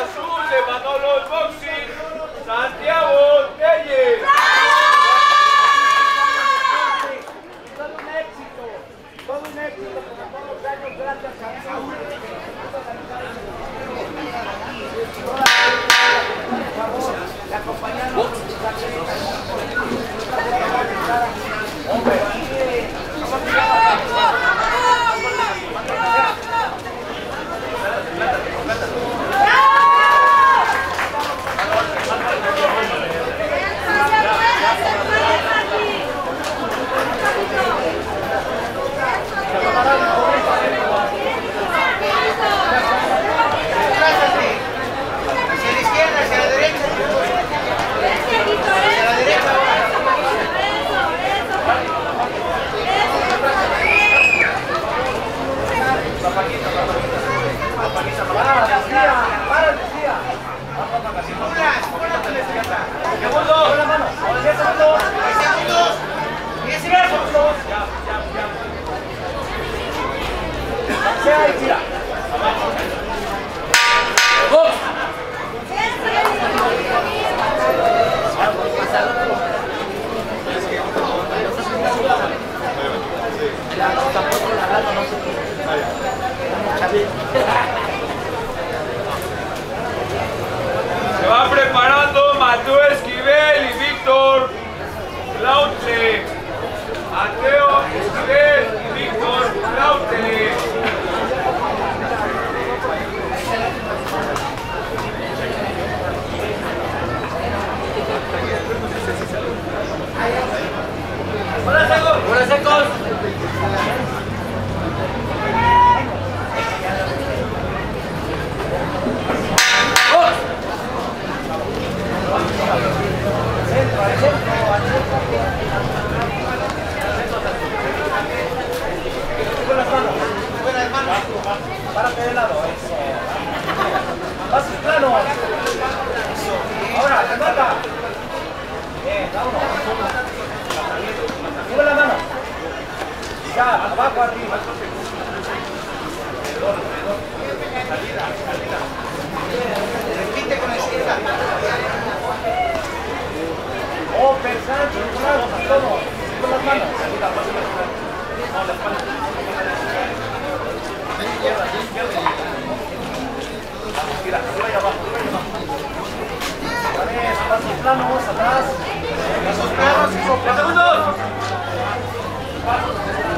azul de Manolos Boxing, Santiago Telles. Un éxito, todo un éxito, gracias a. Por favor, con Ya, abajo, arriba. Repite con la izquierda. Oh. Con las manos. Y abajo, sube y abajo. Pasos atrás. Pasos!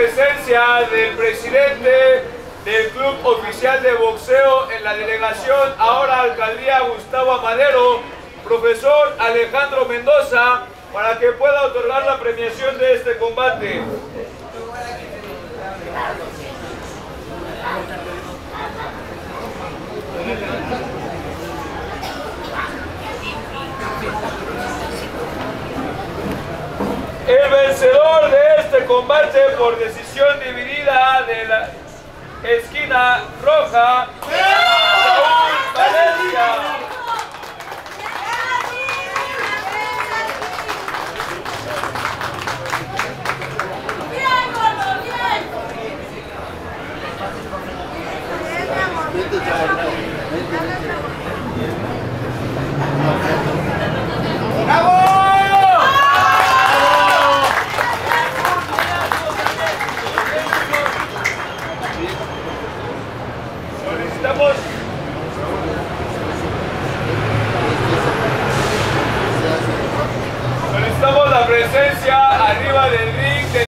presencia del presidente del Club Oficial de Boxeo en la delegación, ahora Alcaldía Gustavo Amadero, profesor Alejandro Mendoza, para que pueda otorgar la premiación de este combate. El vencedor de este combate por decisión dividida de la esquina roja,